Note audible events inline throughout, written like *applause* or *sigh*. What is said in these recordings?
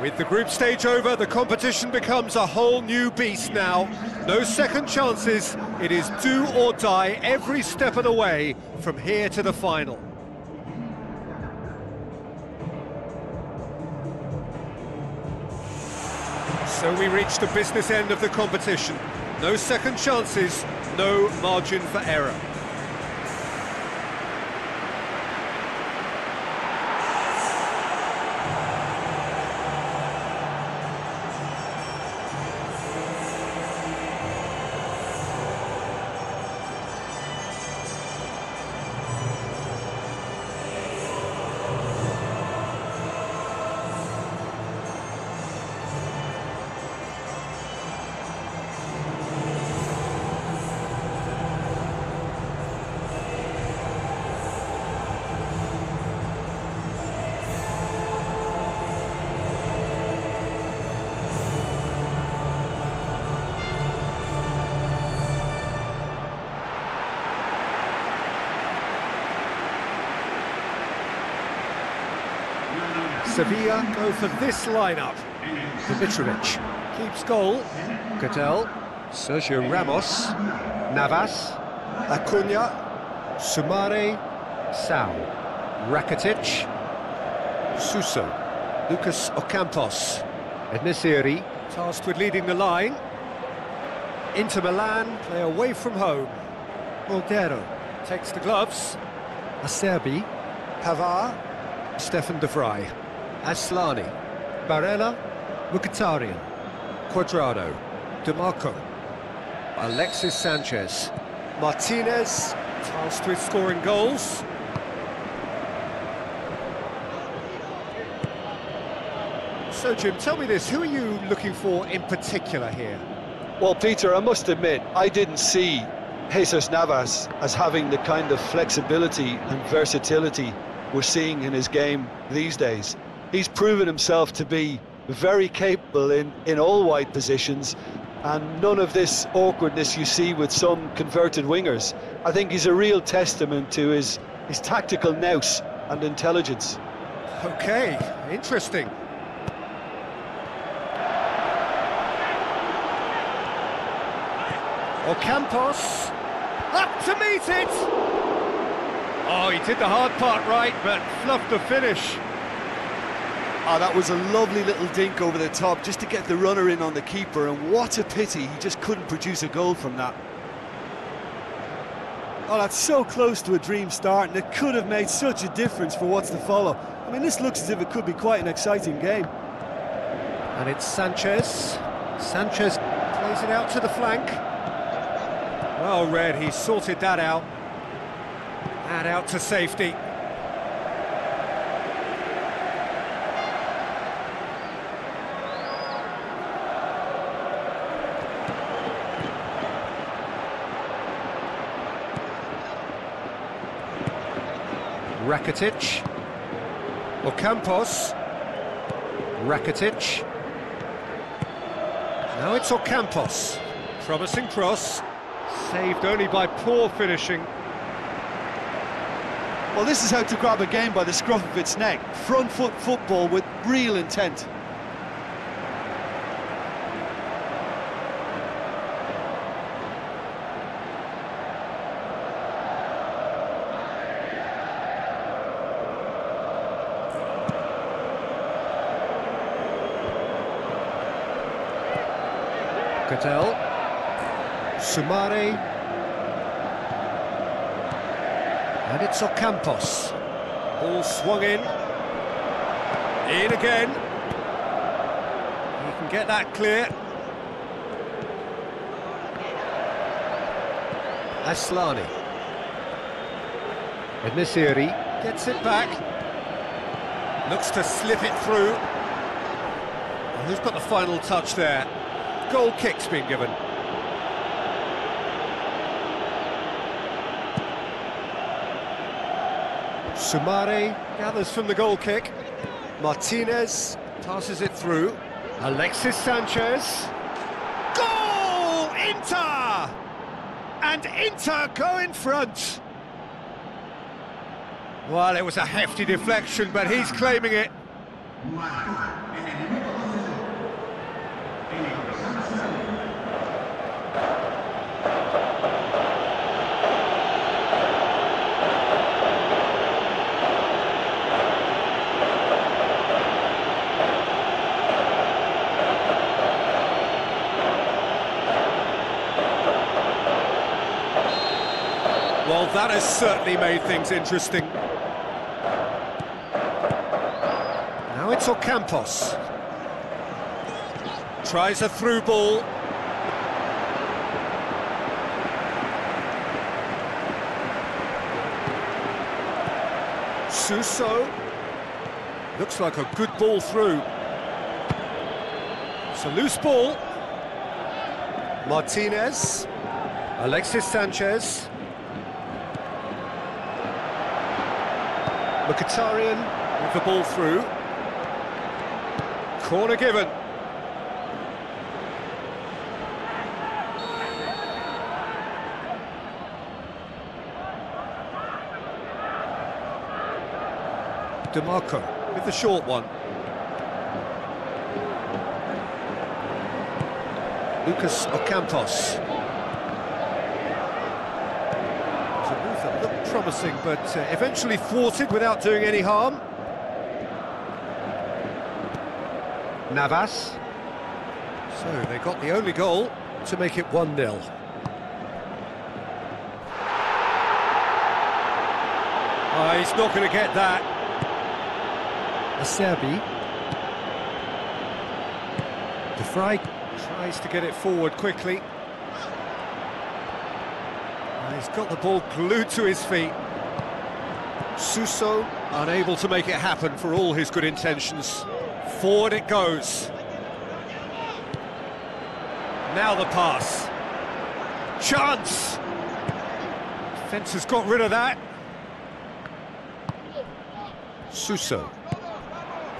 With the group stage over, the competition becomes a whole new beast now. No second chances, it is do or die every step of the way from here to the final. So we reach the business end of the competition. No second chances, no margin for error. Sevilla go for this lineup. Dimitrovic keeps goal. Cadell, Sergio Ramos, Navas, Acuna, Soumaré, Sow, Rakitic, Suso, Lucas Ocampos, En-Nesyri, tasked with leading the line. Inter Milan play away from home. Moldero takes the gloves. Acerbi, Pavard, Stefan de Vrij, Aslani, Barella, Mkhitaryan, Cuadrado, Dimarco, Alexis Sanchez, Martinez, tasked with scoring goals. So Jim, tell me this, who are you looking for in particular here? Well, Peter, I must admit, I didn't see Jesus Navas as having the kind of flexibility and versatility we're seeing in his game these days. He's proven himself to be very capable in, in all wide positions and none of this awkwardness you see with some converted wingers. I think he's a real testament to his, his tactical nous and intelligence. Okay, interesting. Ocampos, up to meet it! Oh, he did the hard part right, but fluffed the finish. Oh, that was a lovely little dink over the top just to get the runner in on the keeper, and what a pity he just couldn't produce a goal from that. Oh, that's so close to a dream start, and it could have made such a difference for what's to follow. I mean, this looks as if it could be quite an exciting game. And it's Sanchez. Sanchez plays it out to the flank. Well read, he sorted that out. And out to safety. Rakitic. Ocampos. Rakitic. Now it's Ocampos. Promising cross. Saved only by poor finishing. Well, this is how to grab a game by the scruff of its neck. Front foot football with real intent. Cattell. Soumaré. And it's Ocampos. Ball swung in. In again. He can get that clear. Aslani. En-Nesyri gets it back. Looks to slip it through. And who's got the final touch there? Goal kick's been given. Soumaré gathers from the goal kick. Martinez passes it through. Alexis Sanchez. Goal! Inter! And Inter go in front. Well, it was a hefty deflection, but he's claiming it. Well, that has certainly made things interesting. Now it's Ocampos. Tries a through ball. Suso. Looks like a good ball through. It's a loose ball. Martinez. Alexis Sanchez. Mkhitaryan with the ball through. Corner given. Dimarco with the short one. Lucas Ocampos. Promising, but uh, eventually thwarted without doing any harm. Navas. So they got the only goal to make it 1-0. Oh, he's not going to get that. Acerbi. De Vrij tries to get it forward quickly. And he's got the ball glued to his feet. Suso unable to make it happen for all his good intentions. Forward it goes. Now the pass. Chance! Defence has got rid of that. Suso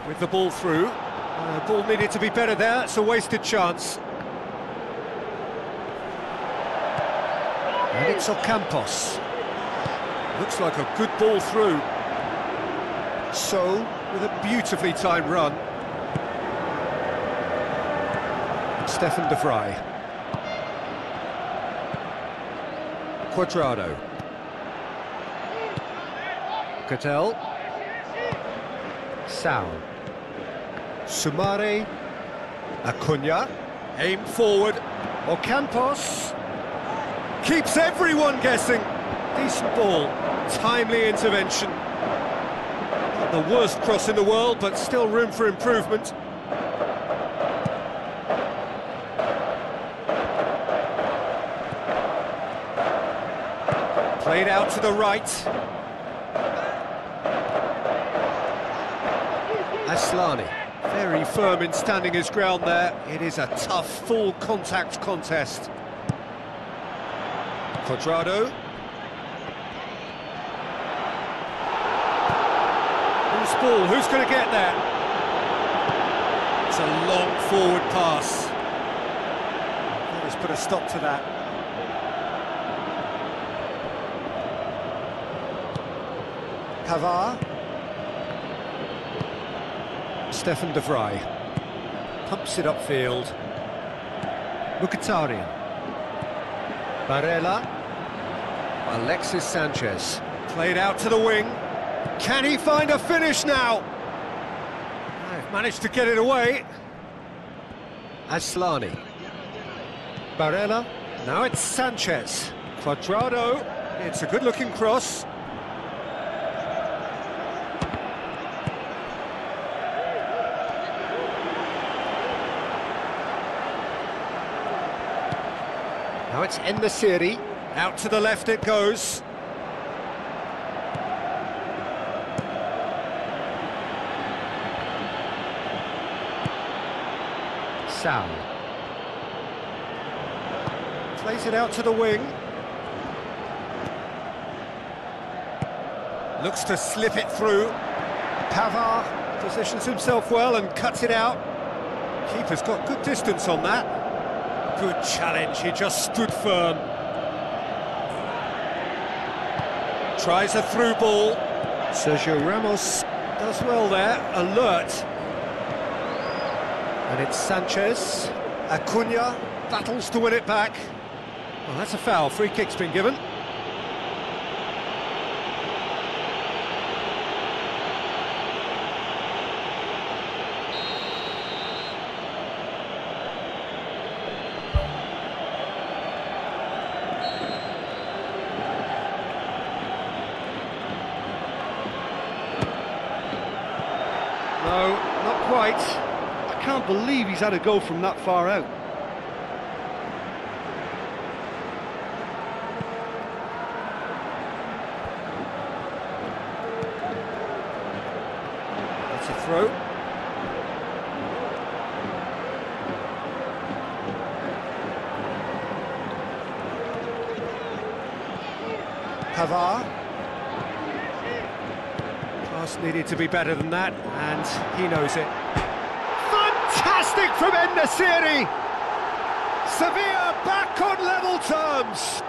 with the ball through. Uh, ball needed to be better there, it's a wasted chance. And it's Ocampos. Looks like a good ball through. So, with a beautifully timed run. Stefan de Vrij. Cuadrado. Cattell. Sal. Soumaré. Acuna. Aim forward. Ocampos. Keeps everyone guessing. Decent ball. Timely intervention. Not the worst cross in the world, but still room for improvement. Played out to the right. Aslani, very firm in standing his ground there. It is a tough, full contact contest. Cuadrado. Who's ball? Who's going to get that? It's a long forward pass. Let's put a stop to that. Pavard. Stefan de Vrij. Pumps it upfield. Mkhitaryan. Barella. Alexis Sanchez. Played out to the wing. Can he find a finish now? They've managed to get it away. Aslani. Barella. Now it's Sanchez. Cuadrado. It's a good-looking cross. Now it's En-Nesyri. Out to the left it goes. Sal. Plays it out to the wing. Looks to slip it through. Pavard positions himself well and cuts it out. Keeper's got good distance on that. Good challenge, he just stood firm. Tries a through ball. Sergio Ramos does well there, alert. And it's Sanchez. Acuna battles to win it back. Well, that's a foul. Free kick's been given. No, not quite. I can't believe he's had a go from that far out. That's a throw. Pavard. Pass needed to be better than that, and he knows it. Fantastic from En-Nesyri! Sevilla back on level terms!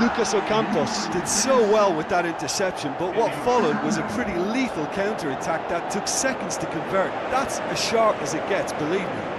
Lucas Ocampos did so well with that interception, but what followed was a pretty lethal counter-attack that took seconds to convert. That's as sharp as it gets, believe me.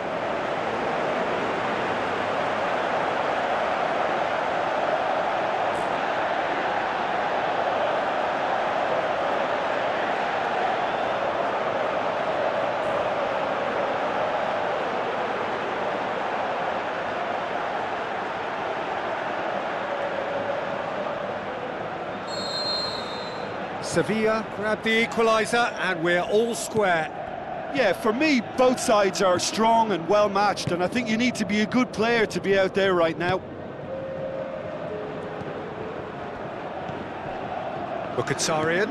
Sevilla grabbed the equaliser, and we're all square. Yeah, for me, both sides are strong and well matched, and I think you need to be a good player to be out there right now. Mkhitaryan.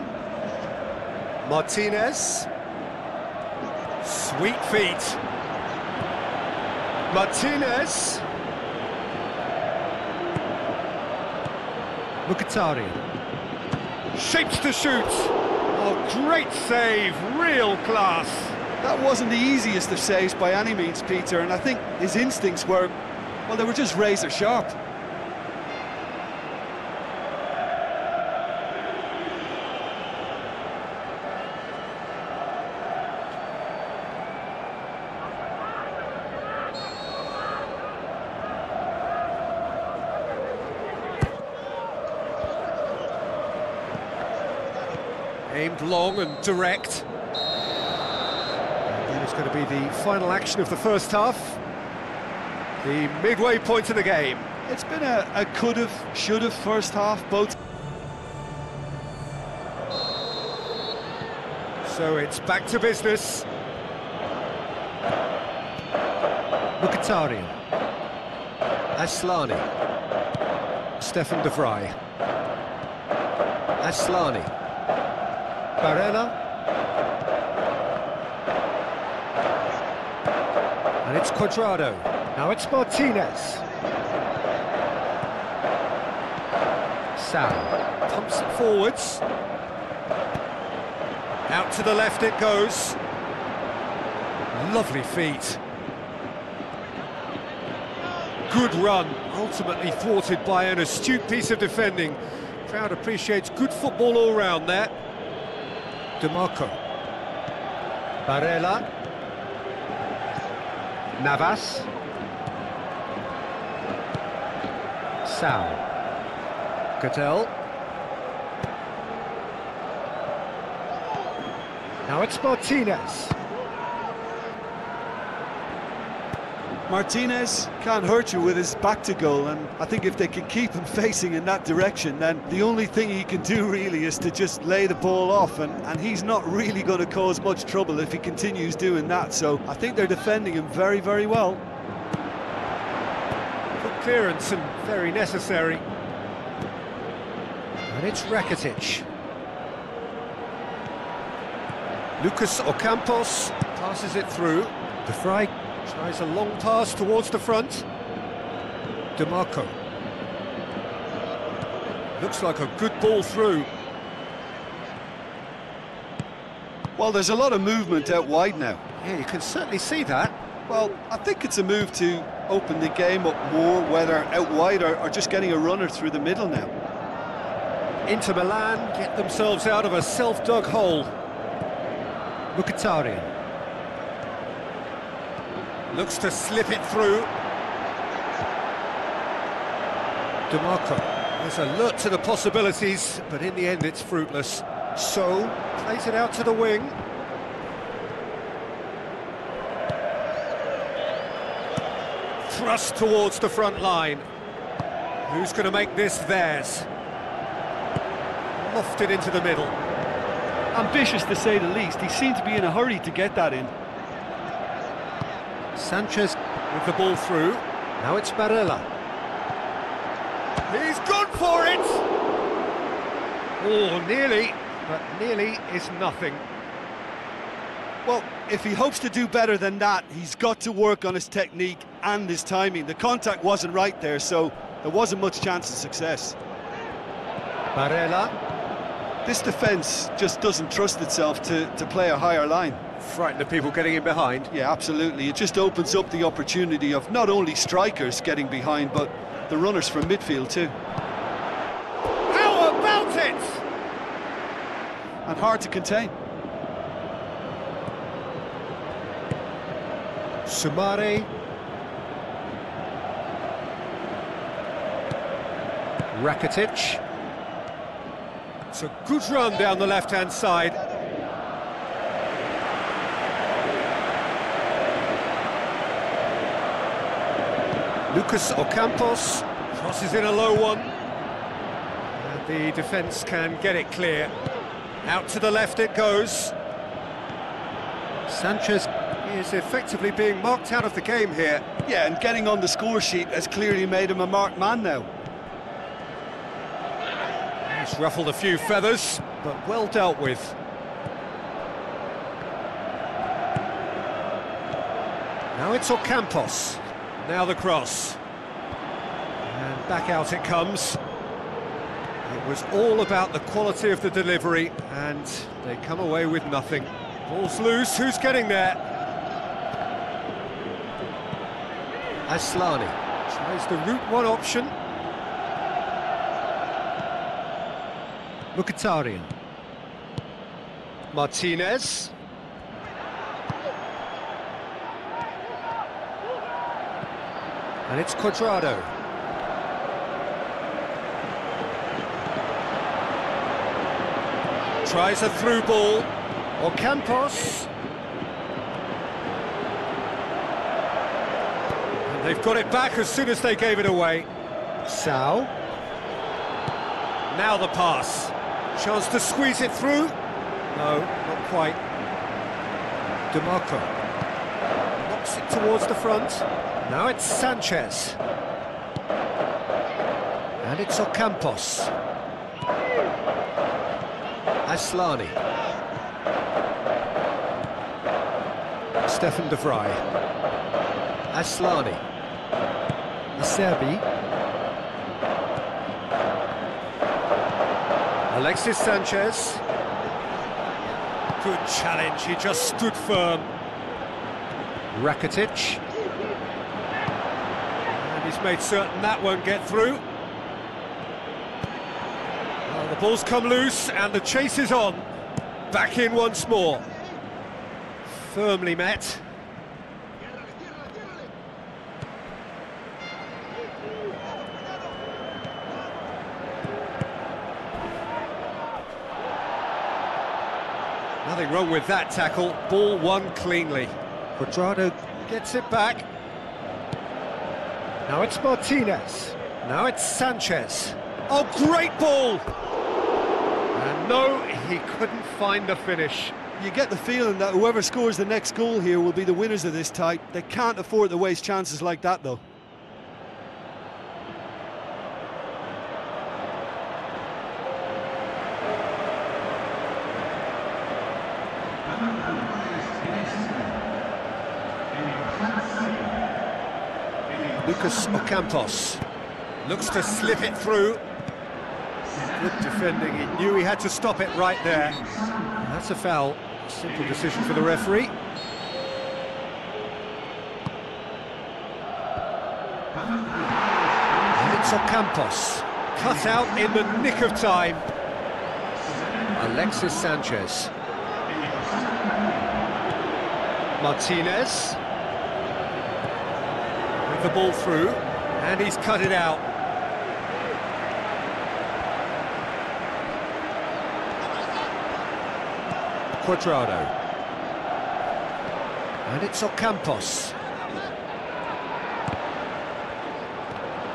Martinez. Sweet feet. Martinez. Mkhitaryan. Shapes to shoot. Oh, great save, real class. That wasn't the easiest of saves by any means, Peter, and I think his instincts were, well, they were just razor sharp. Aimed long and direct. And that is going to be the final action of the first half. The midway point of the game. It's been a, a could-have, should-have first half, both So it's back to business. Mkhitaryan. Aslani. Stefan de Vrij. Aslani. Barella. And it's Cuadrado. Now it's Martinez. Sam pumps it forwards. Out to the left it goes. Lovely feet. Good run, ultimately thwarted by an astute piece of defending. Crowd appreciates good football all round there. Dimarco. Barella. Navas. Sal. Cattell. Now it's Martinez. Martinez can't hurt you with his back to goal, and I think if they can keep him *laughs* facing in that direction, then the only thing he can do really is to just lay the ball off, and, and he's not really going to cause much trouble if he continues doing that. So I think they're defending him very, very well. Good clearance and very necessary. And it's Rakitic. Lucas Ocampos passes it through. De Vrij tries a long pass towards the front. Dimarco. Looks like a good ball through. Well, there's a lot of movement out wide now. Yeah, you can certainly see that. Well, I think it's a move to open the game up more, whether out wide or, or just getting a runner through the middle now. Inter Milan get themselves out of a self-dug hole. Mkhitaryan. Looks to slip it through. Dimarco. There's alert to the possibilities, but in the end it's fruitless. So, plays it out to the wing. Thrust towards the front line. Who's going to make this theirs? Lofted into the middle. Ambitious to say the least. He seemed to be in a hurry to get that in. Sanchez with the ball through. Now it's Barella. He's gone for it! Oh, nearly, but nearly is nothing. Well, if he hopes to do better than that, he's got to work on his technique and his timing. The contact wasn't right there, so there wasn't much chance of success. Barella. This defence just doesn't trust itself to, to play a higher line. Frightened the people getting in behind. Yeah, absolutely. It just opens up the opportunity of not only strikers getting behind, but the runners from midfield too. How about it? And hard to contain. Soumaré. Rakitic. It's a good run down the left-hand side. Lucas Ocampos crosses in a low one. And the defence can get it clear. Out to the left it goes. Sanchez is effectively being marked out of the game here. Yeah, and getting on the score sheet has clearly made him a marked man now. He's ruffled a few feathers, but well dealt with. Now it's Ocampos. Now the cross. And back out it comes. It was all about the quality of the delivery, and they come away with nothing. Ball's loose, who's getting there? Aslani tries the route one option. Mkhitaryan. Martinez. And it's Cuadrado. Tries a through ball. Ocampos. And they've got it back as soon as they gave it away. Sow. Now the pass. Chance to squeeze it through. No, not quite. Dimarco. Knocks it towards the front. Now it's Sanchez. And it's Ocampos. Aslani. Stefan de Vrij. Aslani. Acerbi. Alexis Sanchez. Good challenge, he just stood firm. Rakitic. He's made certain that won't get through. Well, the ball's come loose and the chase is on. Back in once more. Firmly met. Nothing wrong with that tackle. Ball won cleanly. Cuadrado gets it back. Now it's Martinez. Now it's Sanchez. Oh, great ball! And no, he couldn't find the finish. You get the feeling that whoever scores the next goal here will be the winners of this type. They can't afford to waste chances like that, though. Lucas Ocampos looks to slip it through. Good defending, he knew he had to stop it right there. That's a foul. Simple decision for the referee. It's Ocampos. Cut out in the nick of time. Alexis Sanchez. Martinez. The ball through, and he's cut it out. Cuadrado. And it's Ocampos.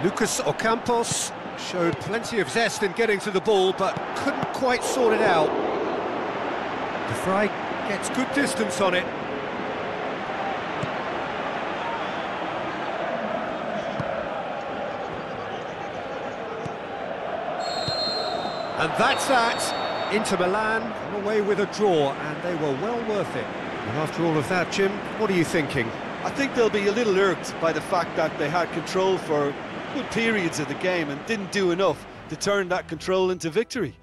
Lucas Ocampos showed plenty of zest in getting to the ball, but couldn't quite sort it out. De Vrij gets good distance on it. And that's that. Inter Milan come away with a draw, and they were well worth it. And after all of that, Jim, what are you thinking? I think they'll be a little irked by the fact that they had control for good periods of the game and didn't do enough to turn that control into victory.